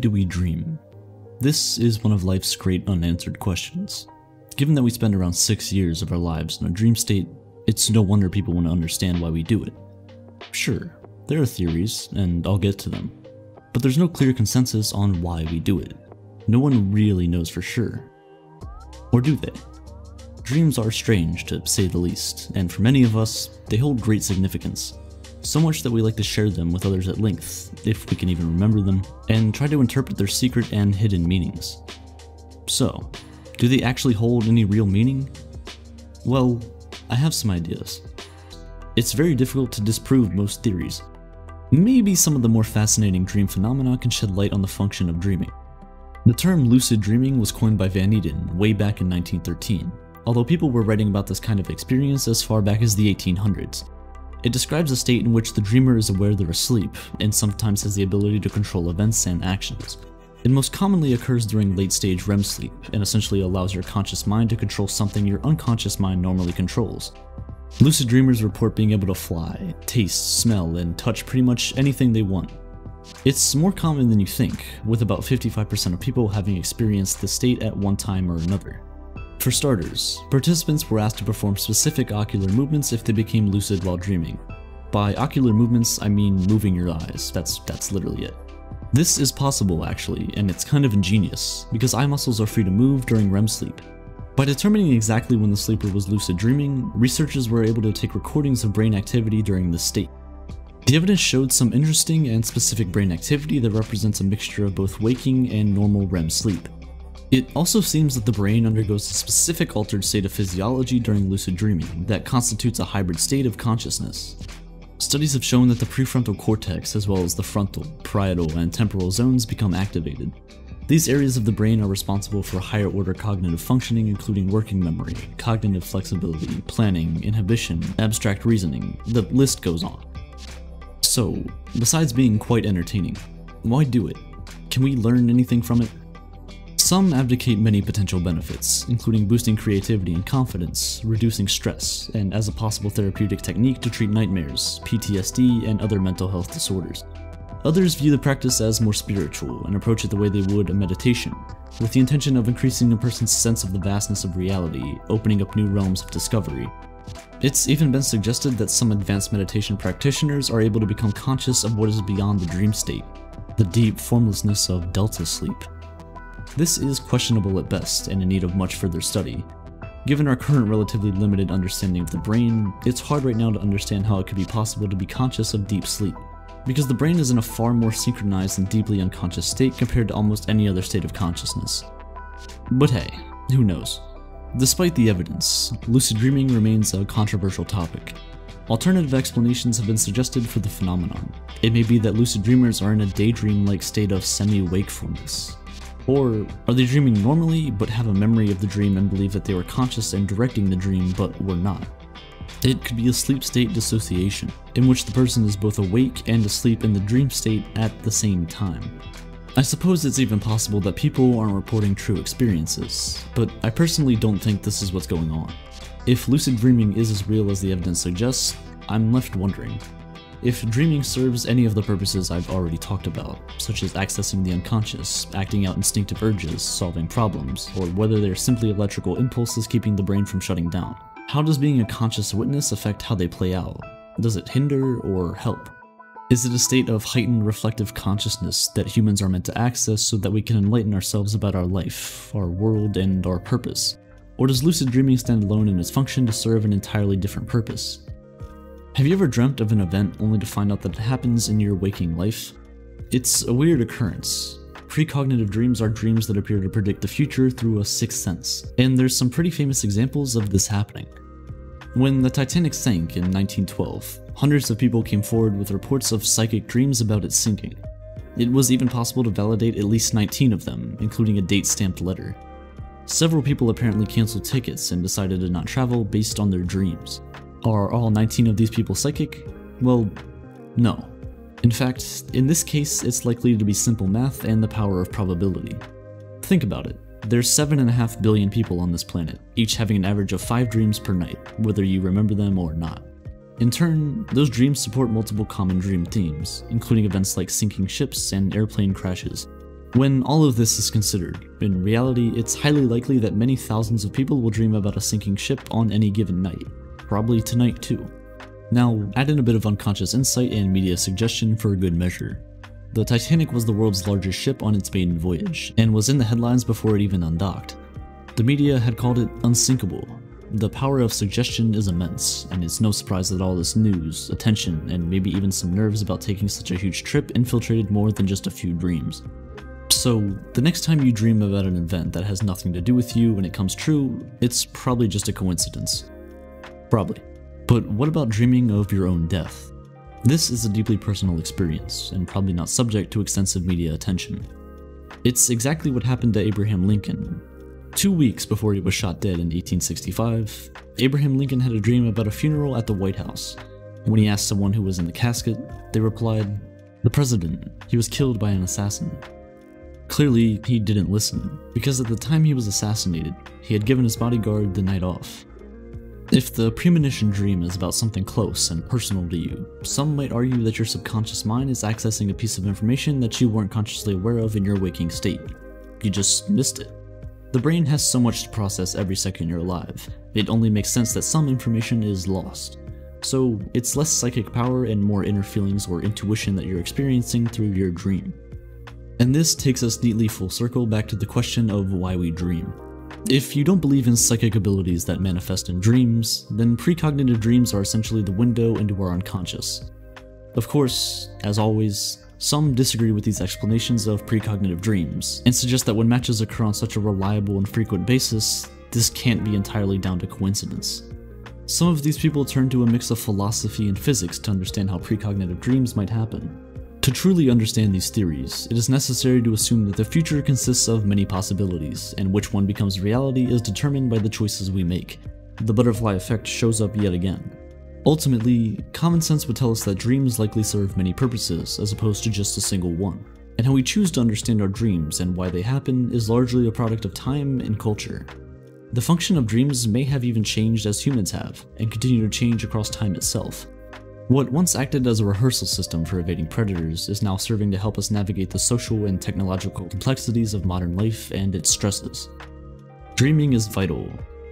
do we dream? This is one of life's great unanswered questions. Given that we spend around 6 years of our lives in a dream state, it's no wonder people want to understand why we do it. Sure, there are theories, and I'll get to them, but there's no clear consensus on why we do it. No one really knows for sure. Or do they? Dreams are strange, to say the least, and for many of us, they hold great significance so much that we like to share them with others at length, if we can even remember them, and try to interpret their secret and hidden meanings. So, do they actually hold any real meaning? Well, I have some ideas. It's very difficult to disprove most theories. Maybe some of the more fascinating dream phenomena can shed light on the function of dreaming. The term lucid dreaming was coined by Van Eeden way back in 1913, although people were writing about this kind of experience as far back as the 1800s, it describes a state in which the dreamer is aware they're asleep, and sometimes has the ability to control events and actions. It most commonly occurs during late stage REM sleep, and essentially allows your conscious mind to control something your unconscious mind normally controls. Lucid dreamers report being able to fly, taste, smell, and touch pretty much anything they want. It's more common than you think, with about 55% of people having experienced the state at one time or another. For starters, participants were asked to perform specific ocular movements if they became lucid while dreaming. By ocular movements, I mean moving your eyes, that's, that's literally it. This is possible actually, and it's kind of ingenious, because eye muscles are free to move during REM sleep. By determining exactly when the sleeper was lucid dreaming, researchers were able to take recordings of brain activity during this state. The evidence showed some interesting and specific brain activity that represents a mixture of both waking and normal REM sleep. It also seems that the brain undergoes a specific altered state of physiology during lucid dreaming that constitutes a hybrid state of consciousness. Studies have shown that the prefrontal cortex, as well as the frontal, parietal, and temporal zones become activated. These areas of the brain are responsible for higher order cognitive functioning including working memory, cognitive flexibility, planning, inhibition, abstract reasoning, the list goes on. So, besides being quite entertaining, why do it? Can we learn anything from it? Some advocate many potential benefits, including boosting creativity and confidence, reducing stress, and as a possible therapeutic technique to treat nightmares, PTSD, and other mental health disorders. Others view the practice as more spiritual and approach it the way they would a meditation, with the intention of increasing a person's sense of the vastness of reality, opening up new realms of discovery. It's even been suggested that some advanced meditation practitioners are able to become conscious of what is beyond the dream state, the deep formlessness of delta sleep. This is questionable at best and in need of much further study. Given our current relatively limited understanding of the brain, it's hard right now to understand how it could be possible to be conscious of deep sleep, because the brain is in a far more synchronized and deeply unconscious state compared to almost any other state of consciousness. But hey, who knows? Despite the evidence, lucid dreaming remains a controversial topic. Alternative explanations have been suggested for the phenomenon. It may be that lucid dreamers are in a daydream-like state of semi-wakefulness, or are they dreaming normally but have a memory of the dream and believe that they were conscious and directing the dream but were not? It could be a sleep state dissociation, in which the person is both awake and asleep in the dream state at the same time. I suppose it's even possible that people aren't reporting true experiences, but I personally don't think this is what's going on. If lucid dreaming is as real as the evidence suggests, I'm left wondering, if dreaming serves any of the purposes I've already talked about, such as accessing the unconscious, acting out instinctive urges, solving problems, or whether they're simply electrical impulses keeping the brain from shutting down. How does being a conscious witness affect how they play out? Does it hinder or help? Is it a state of heightened reflective consciousness that humans are meant to access so that we can enlighten ourselves about our life, our world, and our purpose? Or does lucid dreaming stand alone in its function to serve an entirely different purpose? Have you ever dreamt of an event only to find out that it happens in your waking life? It's a weird occurrence. Precognitive dreams are dreams that appear to predict the future through a sixth sense, and there's some pretty famous examples of this happening. When the Titanic sank in 1912, hundreds of people came forward with reports of psychic dreams about it sinking. It was even possible to validate at least 19 of them, including a date-stamped letter. Several people apparently canceled tickets and decided to not travel based on their dreams. Are all 19 of these people psychic? Well, no. In fact, in this case, it's likely to be simple math and the power of probability. Think about it. There's 7.5 billion people on this planet, each having an average of 5 dreams per night, whether you remember them or not. In turn, those dreams support multiple common dream themes, including events like sinking ships and airplane crashes. When all of this is considered, in reality, it's highly likely that many thousands of people will dream about a sinking ship on any given night, probably tonight too. Now, add in a bit of unconscious insight and media suggestion for a good measure. The Titanic was the world's largest ship on its maiden voyage, and was in the headlines before it even undocked. The media had called it unsinkable. The power of suggestion is immense, and it's no surprise that all this news, attention, and maybe even some nerves about taking such a huge trip infiltrated more than just a few dreams. So, the next time you dream about an event that has nothing to do with you when it comes true, it's probably just a coincidence. Probably. But what about dreaming of your own death? This is a deeply personal experience, and probably not subject to extensive media attention. It's exactly what happened to Abraham Lincoln. Two weeks before he was shot dead in 1865, Abraham Lincoln had a dream about a funeral at the White House. When he asked someone who was in the casket, they replied, The president, he was killed by an assassin. Clearly, he didn't listen, because at the time he was assassinated, he had given his bodyguard the night off. If the premonition dream is about something close and personal to you, some might argue that your subconscious mind is accessing a piece of information that you weren't consciously aware of in your waking state. You just missed it. The brain has so much to process every second you're alive, it only makes sense that some information is lost. So it's less psychic power and more inner feelings or intuition that you're experiencing through your dream. And this takes us neatly full circle back to the question of why we dream. If you don't believe in psychic abilities that manifest in dreams, then precognitive dreams are essentially the window into our unconscious. Of course, as always, some disagree with these explanations of precognitive dreams, and suggest that when matches occur on such a reliable and frequent basis, this can't be entirely down to coincidence. Some of these people turn to a mix of philosophy and physics to understand how precognitive dreams might happen. To truly understand these theories, it is necessary to assume that the future consists of many possibilities, and which one becomes reality is determined by the choices we make. The butterfly effect shows up yet again. Ultimately, common sense would tell us that dreams likely serve many purposes as opposed to just a single one, and how we choose to understand our dreams and why they happen is largely a product of time and culture. The function of dreams may have even changed as humans have, and continue to change across time itself. What once acted as a rehearsal system for evading predators is now serving to help us navigate the social and technological complexities of modern life and its stresses. Dreaming is vital.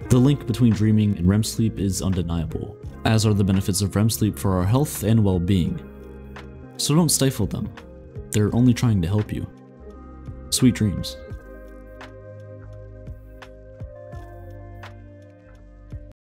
The link between dreaming and REM sleep is undeniable, as are the benefits of REM sleep for our health and well-being. So don't stifle them. They're only trying to help you. Sweet dreams.